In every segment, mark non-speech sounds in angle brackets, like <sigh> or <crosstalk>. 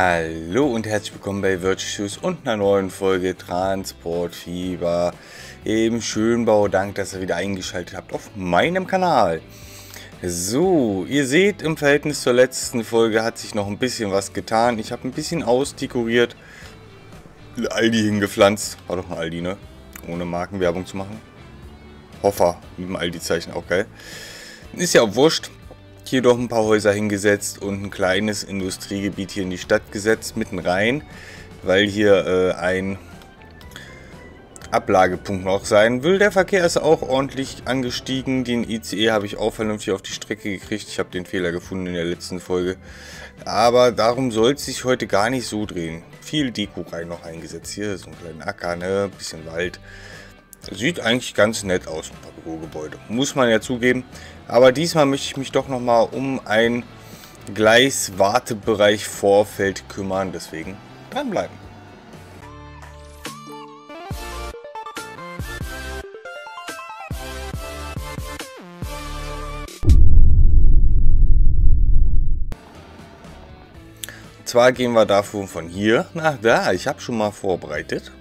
Hallo und herzlich willkommen bei Virtues und einer neuen Folge Transportfieber im Schönbau. Dank, dass ihr wieder eingeschaltet habt auf meinem Kanal. So, ihr seht, im Verhältnis zur letzten Folge hat sich noch ein bisschen was getan. Ich habe ein bisschen ausdekoriert, Aldi hingepflanzt. War doch ein Aldi, ne? Ohne Markenwerbung zu machen. Hoffer, mit dem Aldi-Zeichen auch geil. Ist ja auch wurscht hier doch ein paar Häuser hingesetzt und ein kleines Industriegebiet hier in die Stadt gesetzt, mitten rein, weil hier äh, ein Ablagepunkt noch sein will. Der Verkehr ist auch ordentlich angestiegen. Den ICE habe ich auch vernünftig auf die Strecke gekriegt. Ich habe den Fehler gefunden in der letzten Folge. Aber darum soll es sich heute gar nicht so drehen. Viel Deko rein noch eingesetzt. Hier so ein kleiner Acker, ne? bisschen Wald. Sieht eigentlich ganz nett aus, ein paar Bürogebäude. Muss man ja zugeben. Aber diesmal möchte ich mich doch nochmal um ein Gleiswartebereich Vorfeld kümmern. Deswegen dranbleiben. Und zwar gehen wir davon von hier nach da. Ich habe schon mal vorbereitet.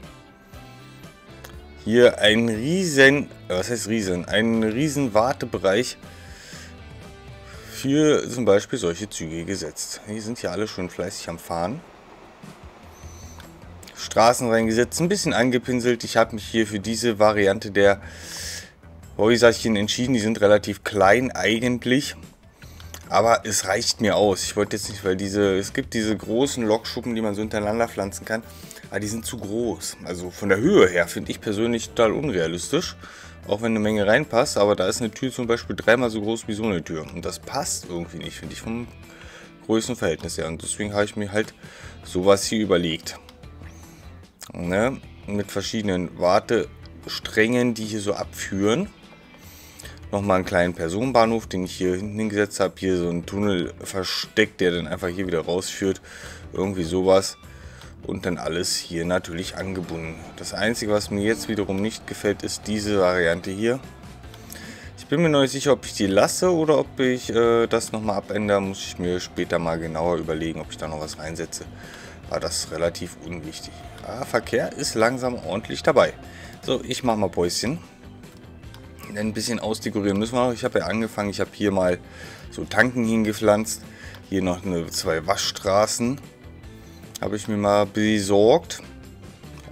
Hier ein riesen, was heißt riesen, ein riesen Wartebereich für zum Beispiel solche Züge gesetzt. Die sind hier alle schon fleißig am Fahren. Straßen reingesetzt, ein bisschen angepinselt. Ich habe mich hier für diese Variante der Häuserchen entschieden. Die sind relativ klein eigentlich. Aber es reicht mir aus. Ich wollte jetzt nicht, weil diese, es gibt diese großen Lokschuppen, die man so hintereinander pflanzen kann. Aber die sind zu groß. Also von der Höhe her finde ich persönlich total unrealistisch. Auch wenn eine Menge reinpasst, aber da ist eine Tür zum Beispiel dreimal so groß wie so eine Tür. Und das passt irgendwie nicht, finde ich, vom Größenverhältnis her. Und deswegen habe ich mir halt sowas hier überlegt. Ne? Mit verschiedenen Wartesträngen, die hier so abführen. Nochmal einen kleinen Personenbahnhof, den ich hier hinten hingesetzt habe. Hier so ein Tunnel versteckt, der dann einfach hier wieder rausführt. Irgendwie sowas und dann alles hier natürlich angebunden. Das Einzige, was mir jetzt wiederum nicht gefällt, ist diese Variante hier. Ich bin mir noch nicht sicher, ob ich die lasse oder ob ich äh, das nochmal abändere. Muss ich mir später mal genauer überlegen, ob ich da noch was reinsetze. Aber das relativ unwichtig. Aber Verkehr ist langsam ordentlich dabei. So, ich mache mal Päuschen. Ein bisschen ausdekorieren müssen wir noch. Ich habe ja angefangen, ich habe hier mal so Tanken hingepflanzt. Hier noch eine, zwei Waschstraßen. Habe ich mir mal besorgt.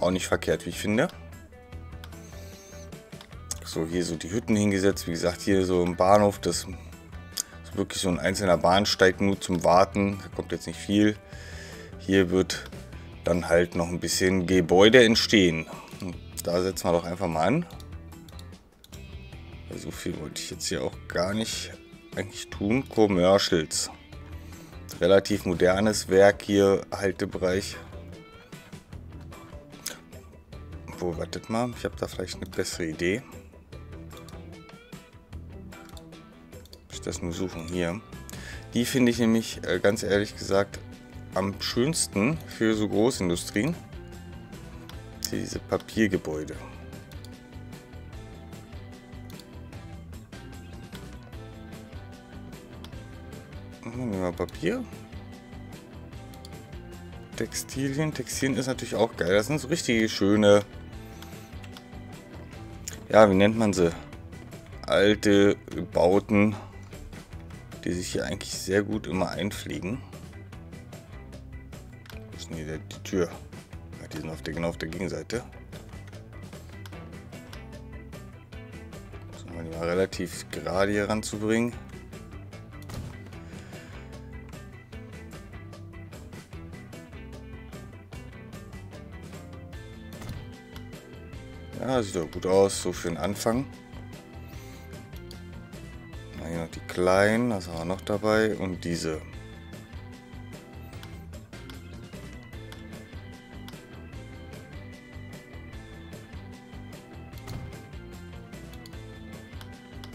Auch nicht verkehrt, wie ich finde. So, hier so die Hütten hingesetzt. Wie gesagt, hier so im Bahnhof. Das ist wirklich so ein einzelner Bahnsteig nur zum Warten. Da kommt jetzt nicht viel. Hier wird dann halt noch ein bisschen Gebäude entstehen. Da setzen wir doch einfach mal an. So viel wollte ich jetzt hier auch gar nicht eigentlich tun. Commercials relativ modernes Werk hier, Haltebereich. Wo, wartet mal, ich habe da vielleicht eine bessere Idee. Ich das nur suchen hier. Die finde ich nämlich, äh, ganz ehrlich gesagt, am schönsten für so Großindustrien. Diese Papiergebäude. Nehmen wir Papier. Textilien. Textilien ist natürlich auch geil. Das sind so richtige schöne... Ja, wie nennt man sie? Alte Bauten, die sich hier eigentlich sehr gut immer einfliegen. Wo ist denn hier die Tür? Die sind auf der, genau auf der Gegenseite. Versuchen wir die mal relativ gerade hier ranzubringen. Ja, sieht doch gut aus, so für den Anfang. Hier noch die kleinen, das haben wir noch dabei. Und diese.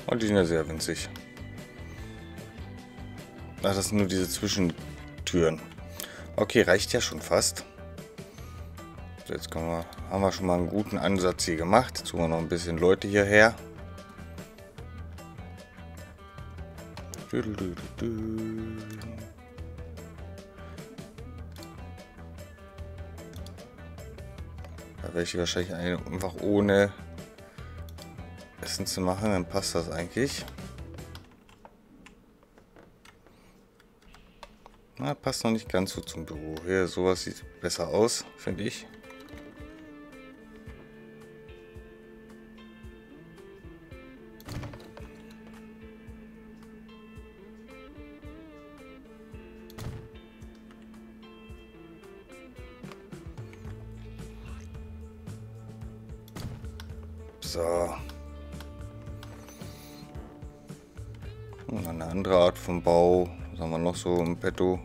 Und die sind ja sehr winzig. Ach, das sind nur diese Zwischentüren. Okay, reicht ja schon fast. So, jetzt wir, haben wir schon mal einen guten Ansatz hier gemacht. Jetzt holen wir noch ein bisschen Leute hierher. Da werde ich wahrscheinlich einfach ohne Essen zu machen, dann passt das eigentlich. Na, passt noch nicht ganz so zum Büro. Hier, sowas sieht besser aus, finde ich. Bau. Was haben wir noch so im Petto?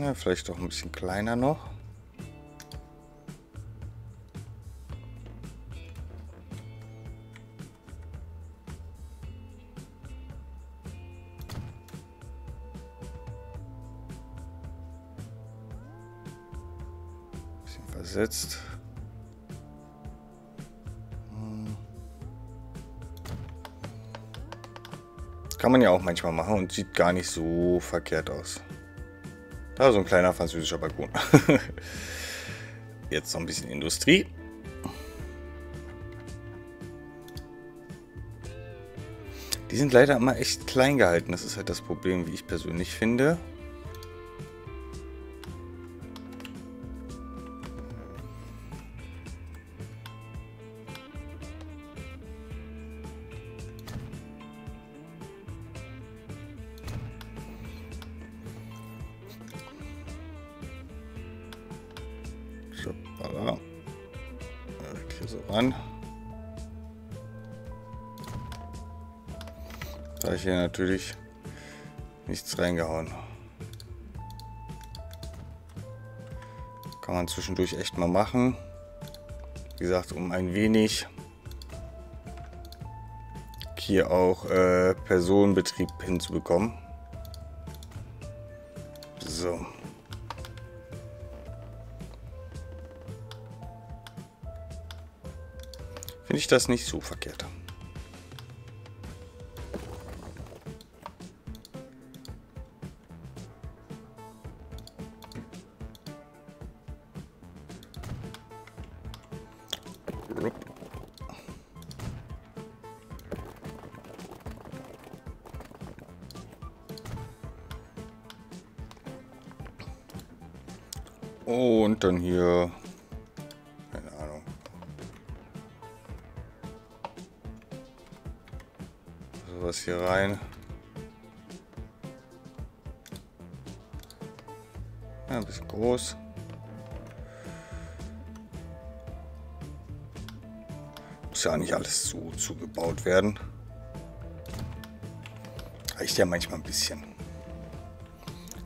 Ja, vielleicht doch ein bisschen kleiner noch. Versetzt. Hm. Kann man ja auch manchmal machen und sieht gar nicht so verkehrt aus. Da so ein kleiner französischer Balkon. <laughs> Jetzt noch ein bisschen Industrie. Die sind leider immer echt klein gehalten. Das ist halt das Problem, wie ich persönlich finde. Natürlich nichts reingehauen. Kann man zwischendurch echt mal machen. Wie gesagt, um ein wenig hier auch äh, Personenbetrieb hinzubekommen. So. finde ich das nicht so verkehrt. Und dann hier was hier rein. Ja, ein bisschen groß. Muss ja nicht alles so zugebaut werden. Reicht ja manchmal ein bisschen.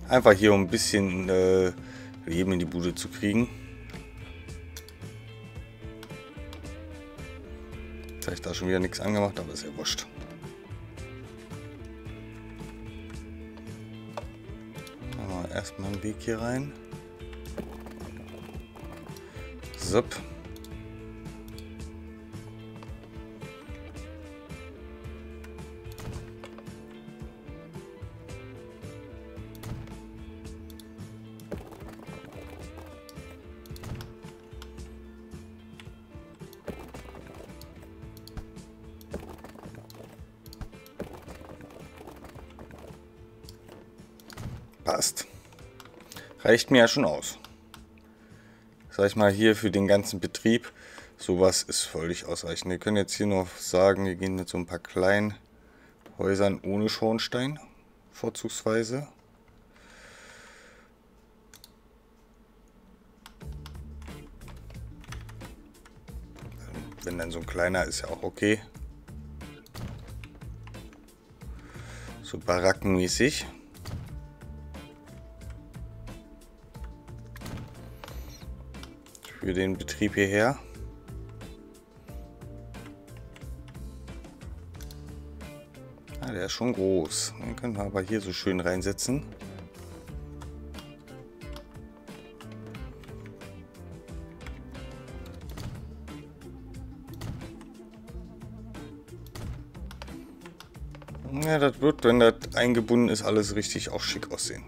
Einfach hier um ein bisschen äh, Leben in die Bude zu kriegen. Vielleicht da schon wieder nichts angemacht, aber ist ja wurscht. erstmal einen Weg hier rein. Zup. Reicht mir ja schon aus. Sag ich mal hier für den ganzen Betrieb, sowas ist völlig ausreichend. Wir können jetzt hier noch sagen, wir gehen mit so ein paar kleinen Häusern ohne Schornstein, vorzugsweise. Wenn dann so ein kleiner ist ja auch okay. So barackenmäßig. Für den Betrieb hierher. Ah, der ist schon groß. Den können wir aber hier so schön reinsetzen. Ja, das wird, wenn das eingebunden ist, alles richtig auch schick aussehen.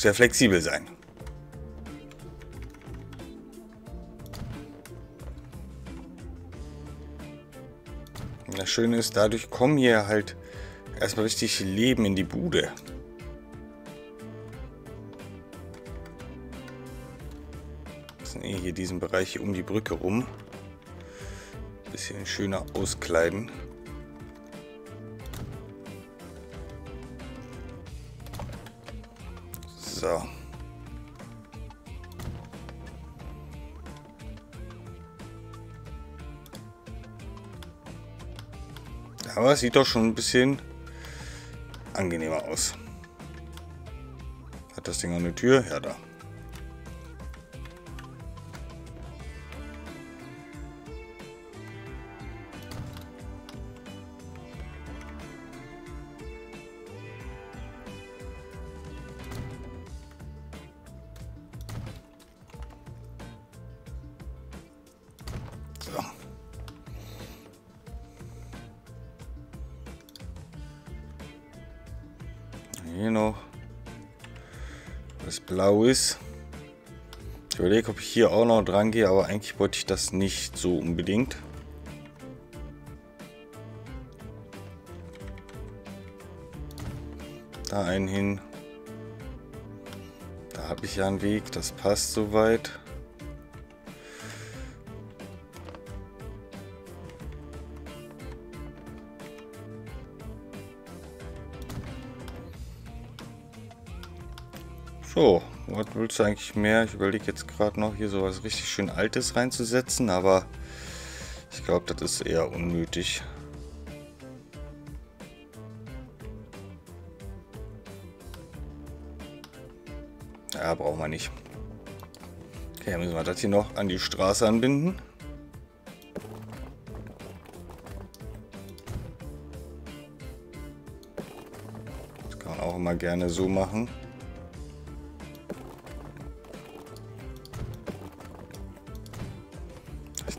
Muss ja flexibel sein. Das Schöne ist, dadurch kommen hier halt erstmal richtig Leben in die Bude. hier diesen Bereich hier um die Brücke rum. Bisschen schöner auskleiden. So. Aber es sieht doch schon ein bisschen angenehmer aus. Hat das Ding eine Tür? Ja, da. Hier noch was Blaues. Ich überlege, ob ich hier auch noch dran gehe, aber eigentlich wollte ich das nicht so unbedingt. Da einen hin. Da habe ich ja einen Weg, das passt soweit. So, was willst du eigentlich mehr? Ich überlege jetzt gerade noch hier so was richtig schön Altes reinzusetzen, aber ich glaube, das ist eher unnötig. Ja, brauchen wir nicht. Okay, müssen wir das hier noch an die Straße anbinden. Das kann man auch immer gerne so machen.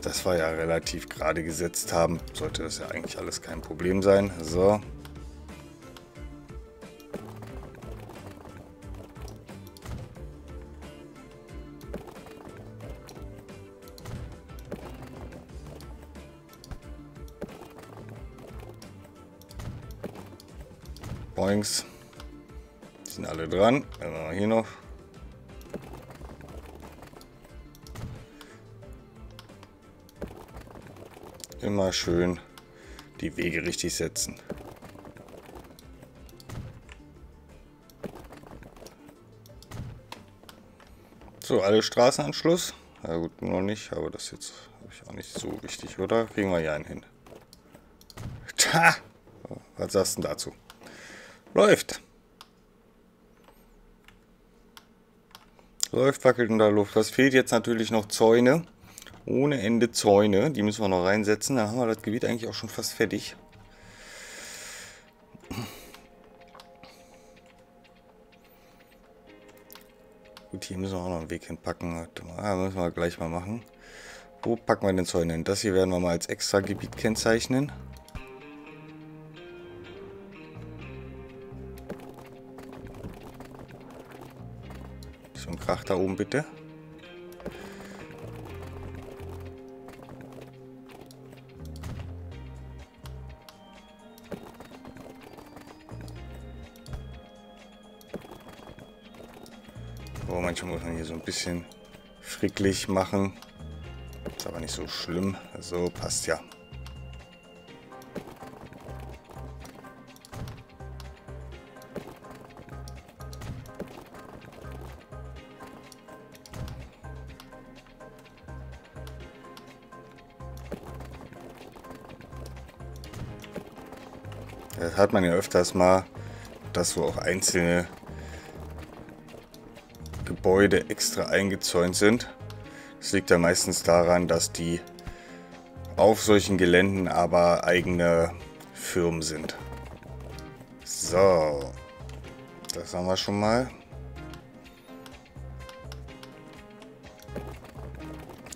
Das wir ja relativ gerade gesetzt haben, sollte das ja eigentlich alles kein Problem sein. So. Boings. sind alle dran. Dann haben wir hier noch Immer schön die Wege richtig setzen. So, alle Straßenanschluss. Ja gut, noch nicht, aber das jetzt ich auch nicht so wichtig, oder? Kriegen wir hier einen hin. Tja! Was sagst du dazu? Läuft. Läuft, wackelt in der Luft. Was fehlt jetzt natürlich noch Zäune ohne Ende Zäune. Die müssen wir noch reinsetzen. Dann haben wir das Gebiet eigentlich auch schon fast fertig. Gut, hier müssen wir auch noch einen Weg hinpacken. Ah, müssen wir gleich mal machen. Wo packen wir den Zäune hin? Das hier werden wir mal als extra Gebiet kennzeichnen. So ein Krach da oben bitte. Ein bisschen fricklich machen. Ist aber nicht so schlimm. So, passt ja. Das hat man ja öfters mal, dass so auch einzelne Gebäude extra eingezäunt sind. Das liegt ja meistens daran, dass die auf solchen Geländen aber eigene Firmen sind. So, das haben wir schon mal.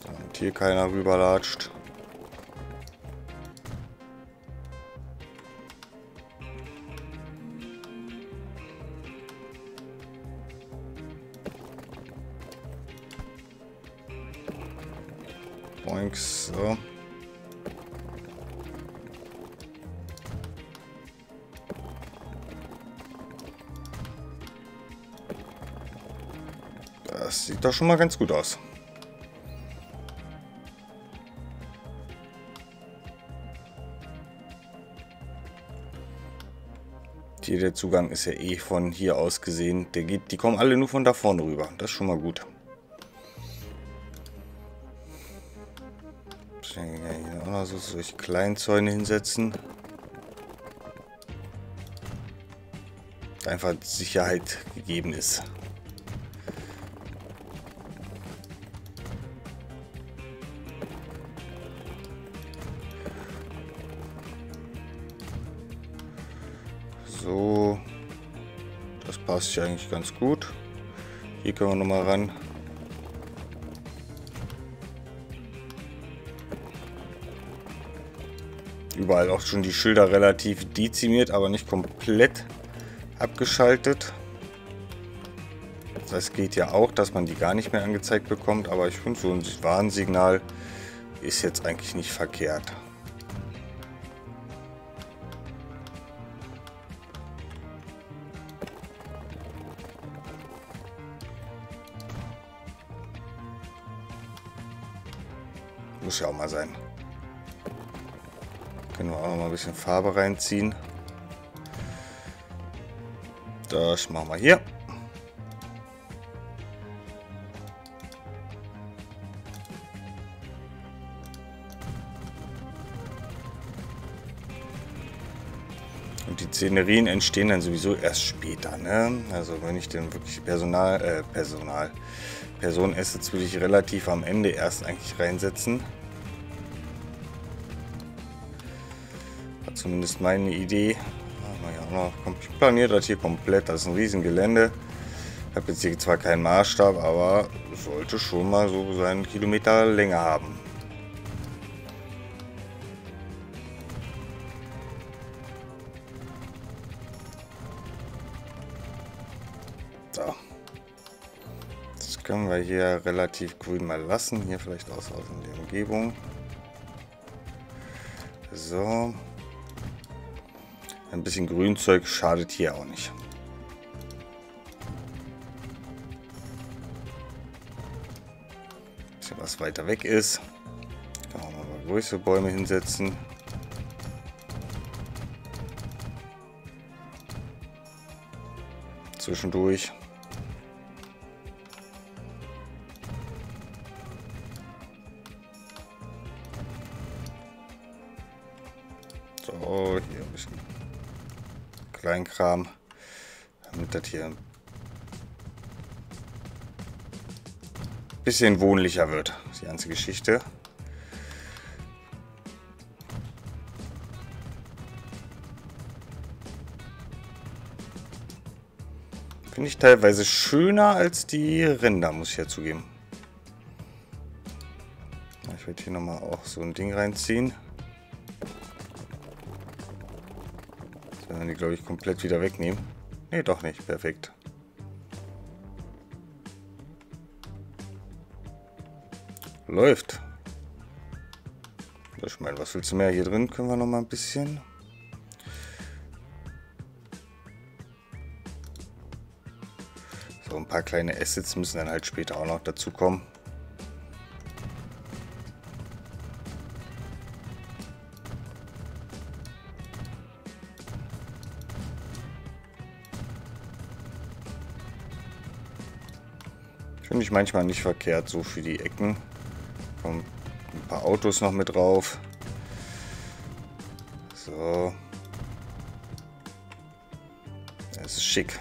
Damit hier keiner rüberlatscht. Boinks, so. Das sieht doch schon mal ganz gut aus. Hier der Zugang ist ja eh von hier aus gesehen. Der geht, die kommen alle nur von da vorne rüber. Das ist schon mal gut. Hier auch noch so solche Kleinzäune hinsetzen. Einfach Sicherheit gegeben ist. So. Das passt ja eigentlich ganz gut. Hier können wir nochmal ran. Überall auch schon die Schilder relativ dezimiert, aber nicht komplett abgeschaltet. Das geht ja auch, dass man die gar nicht mehr angezeigt bekommt, aber ich finde so ein Warnsignal ist jetzt eigentlich nicht verkehrt. Muss ja auch mal sein. Können wir auch noch mal ein bisschen Farbe reinziehen. Das machen wir hier. Und die Szenerien entstehen dann sowieso erst später. Ne? Also wenn ich dann wirklich Personal, äh, Personal, Personen-Assets will ich relativ am Ende erst eigentlich reinsetzen. Zumindest meine Idee. Ja, ich planiere das hier komplett. Das ist ein riesen Gelände. Ich habe jetzt hier zwar keinen Maßstab, aber sollte schon mal so seinen Kilometer Länge haben. So. Das können wir hier relativ grün mal lassen. Hier vielleicht aus, aus der Umgebung. So. Ein bisschen Grünzeug schadet hier auch nicht. Bisschen was weiter weg ist. Kann man mal größere Bäume hinsetzen. Zwischendurch. So, hier ein bisschen Kleinkram, damit das hier ein bisschen wohnlicher wird, die ganze Geschichte. Finde ich teilweise schöner als die Ränder, muss ich ja zugeben. Ich werde hier nochmal auch so ein Ding reinziehen. Die, glaube ich, komplett wieder wegnehmen? Ne, doch nicht. Perfekt. Läuft. Ich meine, was willst du mehr? Hier drin können wir noch mal ein bisschen. So, ein paar kleine Assets müssen dann halt später auch noch dazu manchmal nicht verkehrt, so für die Ecken. Kommen ein paar Autos noch mit drauf. So. Es ist schick.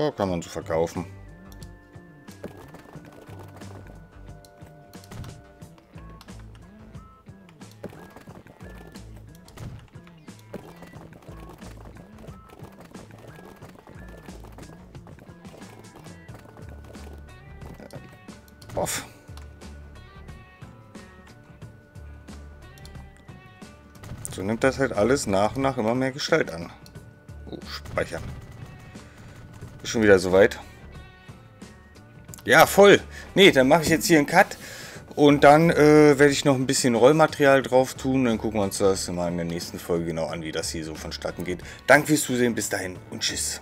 Oh, kann man so verkaufen. drauf. So nimmt das halt alles nach und nach immer mehr Gestalt an. Oh, speichern. Schon wieder soweit. Ja, voll. Nee, dann mache ich jetzt hier einen Cut. Und dann äh, werde ich noch ein bisschen Rollmaterial drauf tun. Dann gucken wir uns das mal in der nächsten Folge genau an, wie das hier so vonstatten geht. Danke fürs Zusehen. Bis dahin und tschüss.